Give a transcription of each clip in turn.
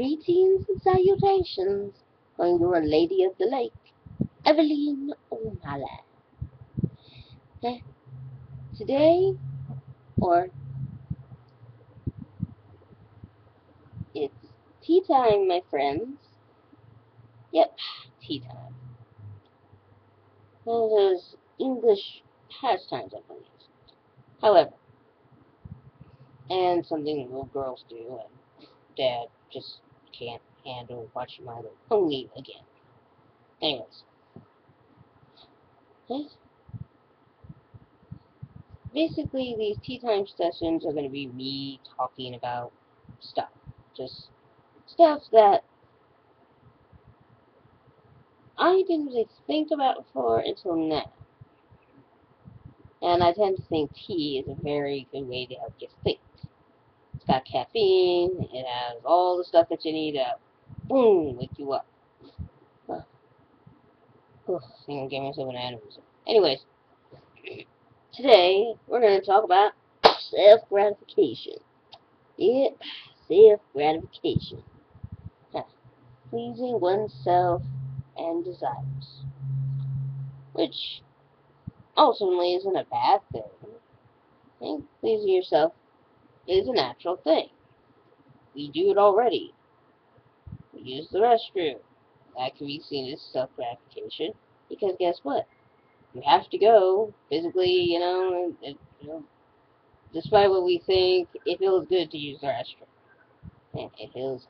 Greetings and salutations from your Lady of the Lake, Eveleen O'Malley. Eh, Today, or it's tea time, my friends. Yep, tea time. One of those English pastimes, I believe. However, and something little girls do, and dad just can't handle watching My Little Pony again. Anyways. Basically, these tea time sessions are going to be me talking about stuff. Just stuff that I didn't really think about before until now. And I tend to think tea is a very good way to help you think. Got caffeine, it has all the stuff that you need to, boom, wake you up. Huh. Oh, I think I gave myself an aneurysm. Anyways, today we're going to talk about self-gratification. Yep, self-gratification. Huh. Pleasing oneself and desires. Which ultimately isn't a bad thing. I think pleasing yourself is a natural thing. We do it already. We use the restroom. That can be seen as self-gratification because guess what? You have to go physically, you know, you know, despite what we think, it feels good to use the restroom. And it feels,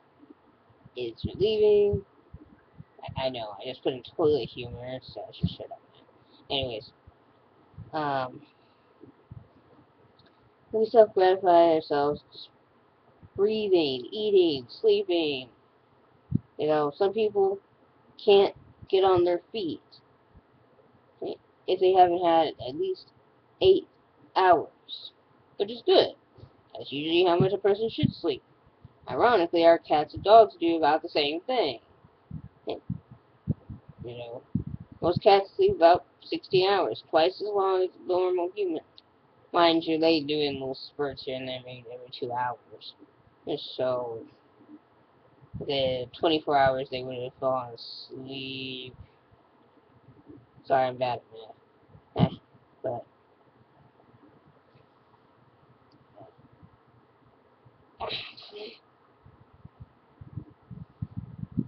it's relieving. I, I know, I just put in toilet humor, so I should shut up. Anyways, um, we self-gratify ourselves breathing, eating, sleeping. You know, some people can't get on their feet if they haven't had at least eight hours, which is good. That's usually how much a person should sleep. Ironically, our cats and dogs do about the same thing. You know, most cats sleep about 60 hours, twice as long as normal human. Mind you, they do in little spurts here and there, every two hours. So, the 24 hours they would have fallen asleep. Sorry, I'm bad at math. Eh, but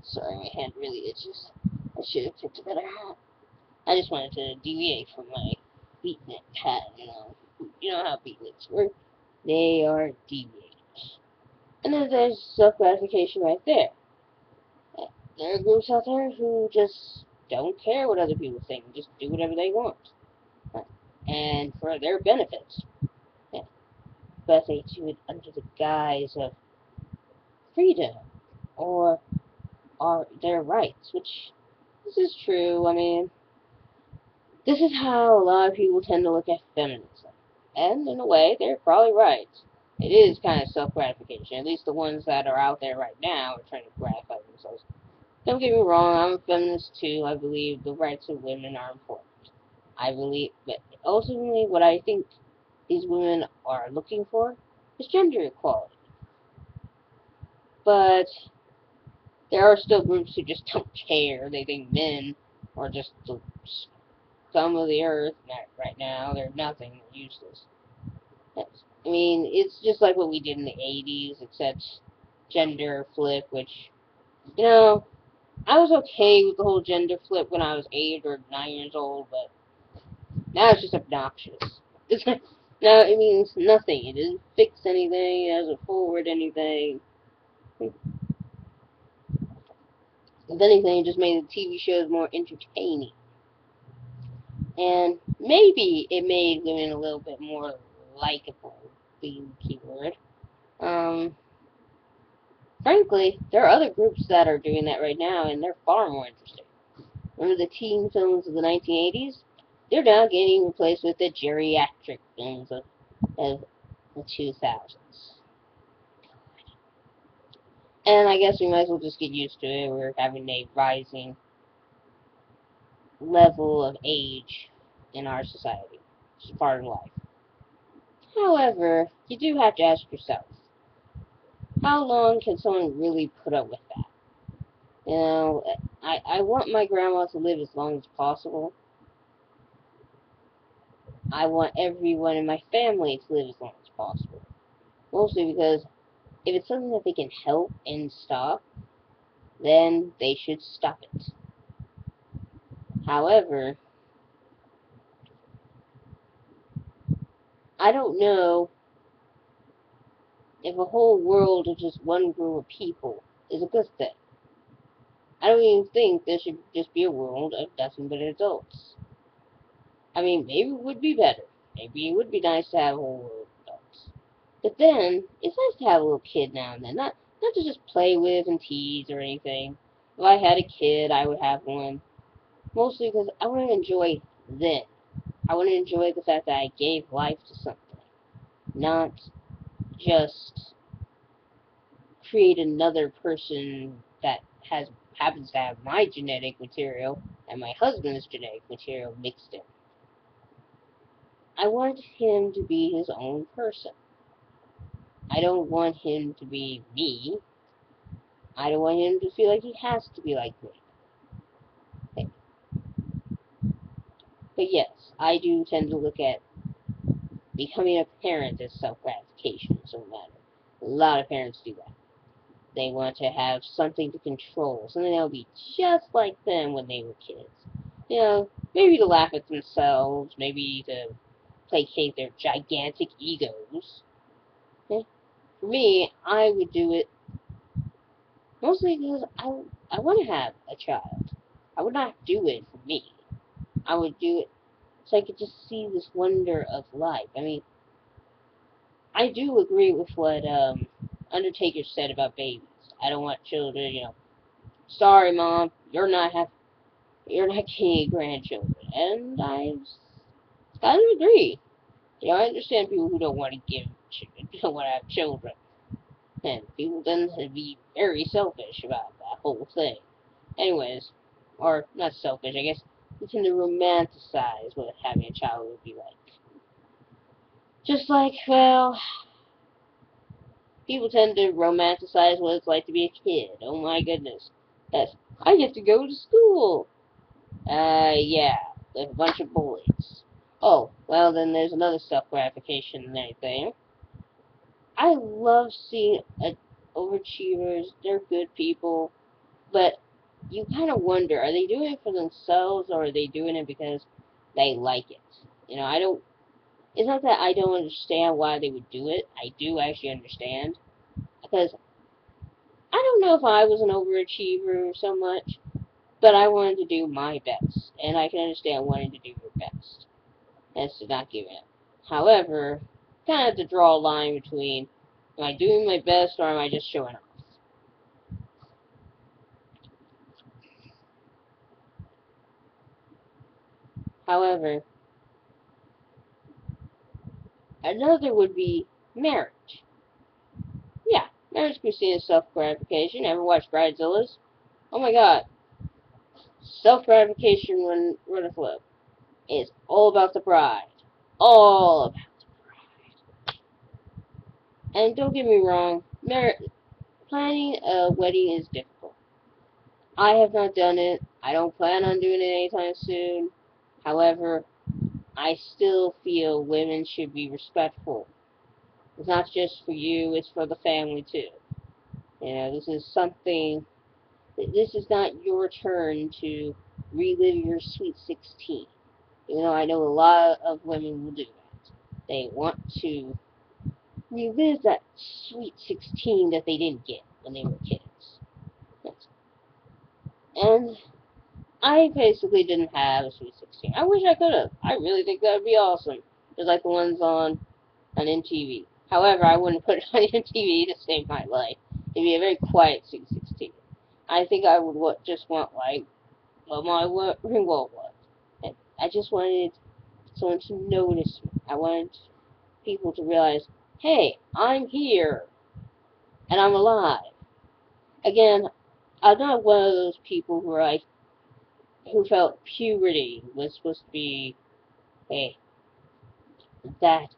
sorry, my hand really itches. I should have picked a better hat. I just wanted to deviate from my beatnik hat, you know. You know how beatniks work. They are deviators. And then there's self-gratification right there. There are groups out there who just don't care what other people think, just do whatever they want and for their benefits. But they do it under the guise of freedom or are their rights, which this is true. I mean, this is how a lot of people tend to look at feminism. And in a way, they're probably right. It is kind of self-gratification. At least the ones that are out there right now are trying to gratify themselves. Don't get me wrong, I'm a feminist too. I believe the rights of women are important. I believe, but ultimately, what I think these women are looking for is gender equality. But there are still groups who just don't care. They think men are just the scum of the earth right now. They're nothing. They're useless. That's, I mean, it's just like what we did in the 80s, except gender flip, which, you know, I was okay with the whole gender flip when I was 8 or 9 years old, but now it's just obnoxious. It's like, now it means nothing. It doesn't fix anything. It doesn't forward anything. If anything, it just made the TV shows more entertaining. And maybe it made women a little bit more likable, being keyword. Um, frankly, there are other groups that are doing that right now, and they're far more interesting. Remember the teen films of the 1980s? they're now getting replaced with the geriatric films of, of the 2000s. And I guess we might as well just get used to it. We're having a rising level of age in our society. It's part of life. However, you do have to ask yourself, how long can someone really put up with that? You know, I, I want my grandma to live as long as possible. I want everyone in my family to live as long as possible. Mostly because if it's something that they can help and stop, then they should stop it. However, I don't know if a whole world of just one group of people is a good thing. I don't even think there should just be a world of nothing but adults. I mean, maybe it would be better. Maybe it would be nice to have a whole world of adults. But then, it's nice to have a little kid now and then. Not, not to just play with and tease or anything. If I had a kid, I would have one. Mostly because I want to enjoy them. I want to enjoy the fact that I gave life to something. Not just create another person that has happens to have my genetic material and my husband's genetic material mixed in. I want him to be his own person. I don't want him to be me. I don't want him to feel like he has to be like me. But yes, I do tend to look at becoming a parent as self-gratification, so matter. A lot of parents do that. They want to have something to control, something that'll be just like them when they were kids. You know, maybe to laugh at themselves, maybe to placate their gigantic egos. Okay? For me, I would do it mostly because I, I want to have a child. I would not do it for me. I would do it so I could just see this wonder of life. I mean, I do agree with what um, Undertaker said about babies. I don't want children, you know. Sorry, mom, you're not have, you're not getting grandchildren, and I kind of agree. You know, I understand people who don't want to give, don't want to have children, and people tend to be very selfish about that whole thing. Anyways, or not selfish, I guess we tend to romanticize what having a child would be like. Just like, well, people tend to romanticize what it's like to be a kid. Oh my goodness. Yes, I get to go to school. Uh, yeah, with a bunch of bullies. Oh, well then there's another self-gratification everything. I love seeing overachievers. They're good people. But you kind of wonder, are they doing it for themselves or are they doing it because they like it? You know, I don't it's not that I don't understand why they would do it. I do actually understand. Because I don't know if I was an overachiever so much, but I wanted to do my best. And I can understand wanting to do your best. As to not giving up. However, kind of have to draw a line between am I doing my best or am I just showing off? However, Another would be marriage. Yeah, marriage can be seen as self-gratification. Ever watched Bridezillas? Oh my god. Self-gratification run, run a flip. It's all about the bride. All about the bride. And don't get me wrong, planning a wedding is difficult. I have not done it. I don't plan on doing it anytime soon. However, I still feel women should be respectful. It's not just for you, it's for the family too. You know, this is something, this is not your turn to relive your sweet 16. You know, I know a lot of women will do that. They want to relive that sweet 16 that they didn't get when they were kids. And I basically didn't have a Sweet 16. I wish I could have. I really think that would be awesome. Just like the ones on on MTV. However, I wouldn't put it on MTV to save my life. It'd be a very quiet Sweet 16. I think I would just want like what Molly Ringwald was. And I just wanted someone to notice me. I wanted people to realize, hey, I'm here and I'm alive. Again, I'm not one of those people who are like, who felt puberty was supposed to be a that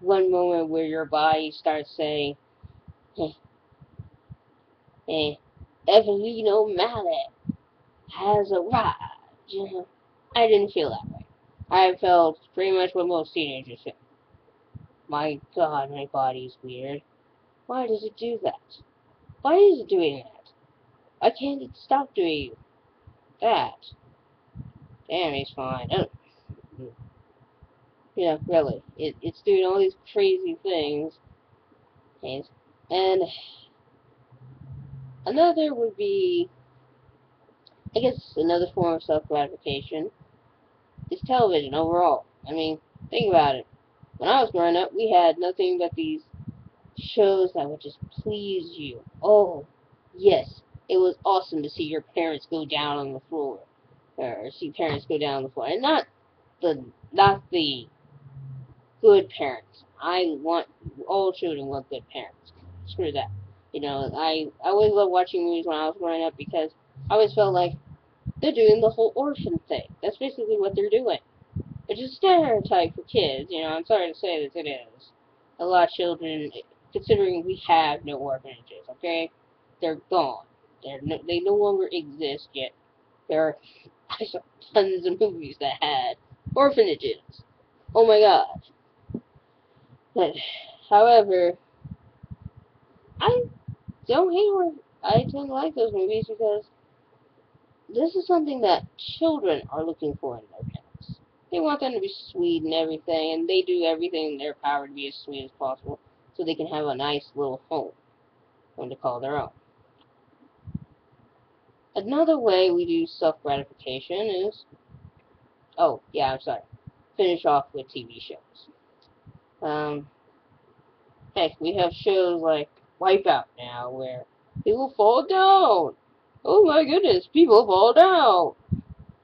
one moment where your body starts saying, hey, and Eveleen O'Malley has arrived. You know, I didn't feel that way. I felt pretty much what most teenagers feel. My god, my body's weird. Why does it do that? Why is it doing that? Why can't it stop doing that? Damn, he's fine. Oh. Yeah, really. It, it's doing all these crazy things. And, and another would be, I guess, another form of self-gratification is television overall. I mean, think about it. When I was growing up, we had nothing but these shows that would just please you. Oh, yes, it was awesome to see your parents go down on the floor, or see parents go down the floor, and not the not the good parents. I want all children want good parents. Screw that. You know, I I always loved watching movies when I was growing up because I always felt like they're doing the whole orphan thing. That's basically what they're doing. Is a stereotype for kids. You know, I'm sorry to say this, it is. A lot of children, considering we have no orphanages, okay, they're gone. They're no, they no longer exist yet. There I saw tons of movies that had orphanages. Oh my god. But, however, I don't hate or I tend to like those movies because this is something that children are looking for in their parents. They want them to be sweet and everything, and they do everything in their power to be as sweet as possible so they can have a nice little home, one to call their own. Another way we do self-gratification is, oh, yeah, I'm sorry, finish off with TV shows. Um, heck, we have shows like Wipeout now, where people fall down. Oh my goodness, people fall down.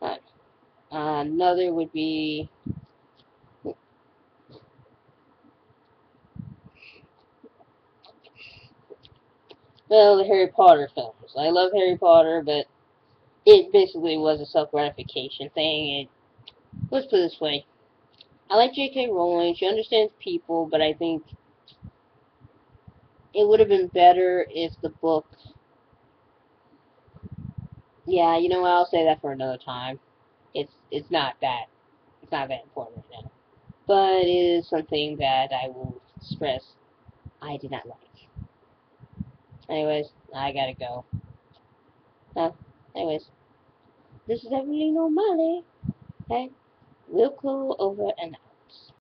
Uh, another would be well, the Harry Potter films. I love Harry Potter, but it basically was a self-gratification thing. It, let's put it this way. I like J.K. Rowling. She understands people, but I think it would have been better if the book... Yeah, you know what? I'll say that for another time. It's it's not that it's not that important right now. But it is something that I will stress I did not like. Anyways, I gotta go. Uh, anyways, this is Eveleen O'Malley. Okay, we'll go over and.